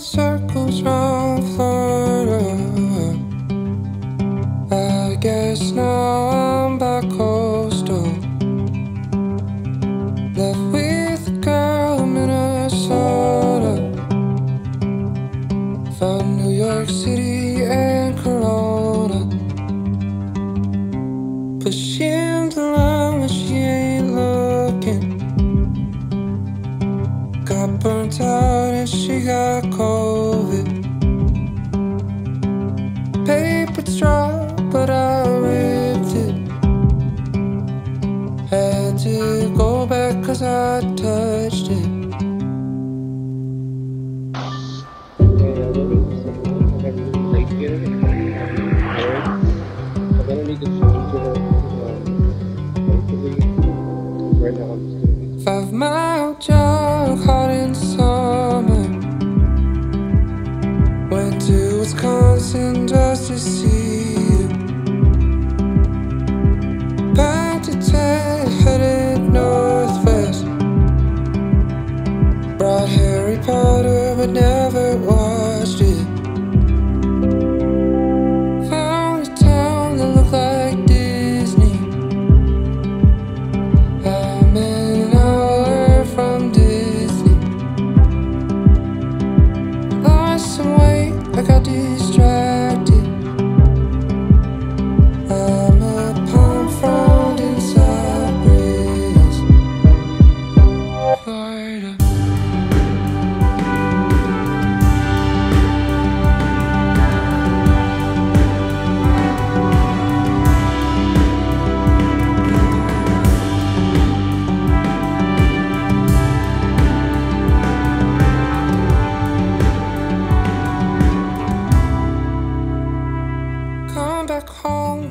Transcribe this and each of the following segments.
circles round Florida. I guess now I'm back coastal. Left with a girl in Minnesota. Found New York City and Corona. But Burnt out and she got COVID. Paper straw, but I ripped it. Had to go back cause I touched it. Five mile jog, hot to. Packed a tent, headed northwest. Brought Harry Potter, but never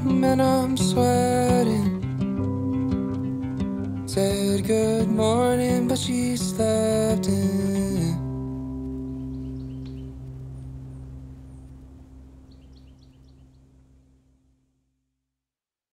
and I'm sweating. Said good morning, but she slept in.